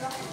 감사합니다.